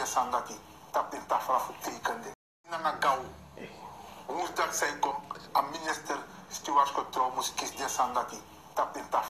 dia sandaki tapin ta fara e ti kande nana gaw mus dak say a ministra steward ko tro mus kis dia tapin ta